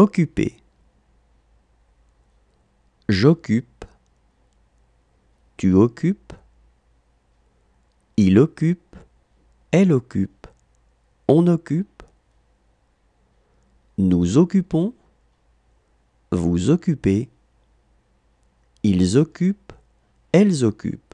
Occuper. J'occupe. Tu occupes. Il occupe. Elle occupe. On occupe. Nous occupons. Vous occupez. Ils occupent. Elles occupent.